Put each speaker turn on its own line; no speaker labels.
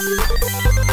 you